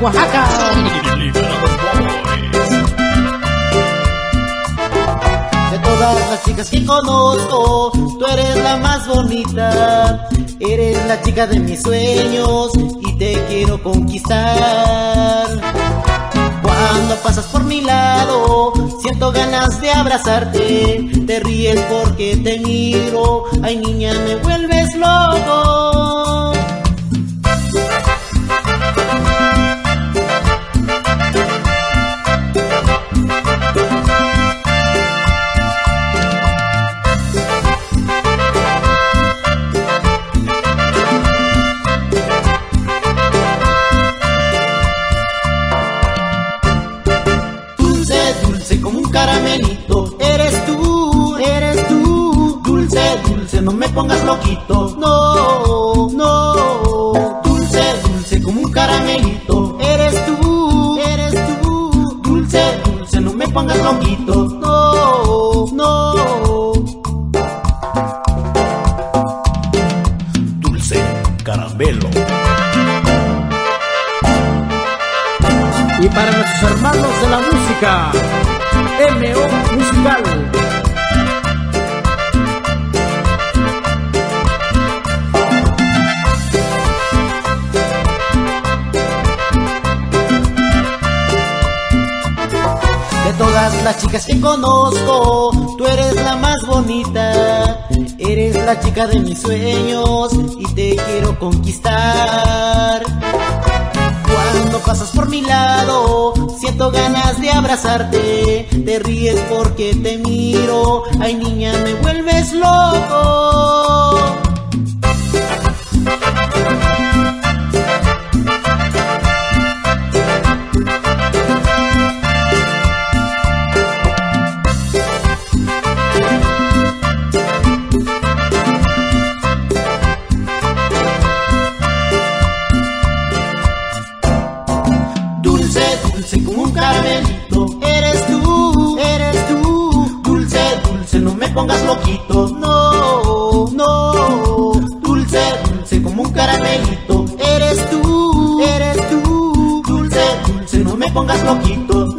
Oaxaca. De todas las chicas que conozco, tú eres la más bonita. Eres la chica de mis sueños y te quiero conquistar. Cuando pasas por mi lado, siento ganas de abrazarte. Te ríes porque te miro. Ay, niña, me vuelves loco. Caramelito. Eres tú, eres tú. Dulce, dulce, no me pongas loquito. No, no. Dulce, dulce como un caramelito. Eres tú, eres tú. Dulce, dulce, no me pongas loquito. No, no. Dulce caramelo. Y para nuestros hermanos de la música, MO Musical. De todas las chicas que conozco, tú eres la más bonita. Eres la chica de mis sueños y te quiero conquistar. Cuando pasas por mi lado, siento ganas de abrazarte. Te ríes porque te miro. Ay, niña, me vuelves loco. Dulce, como un caramelito. Eres tú, eres tú. Dulce, dulce, no me pongas loquito. No, no. Dulce, dulce como un caramelito. Eres tú, eres tú. Dulce, dulce, no me pongas loquito.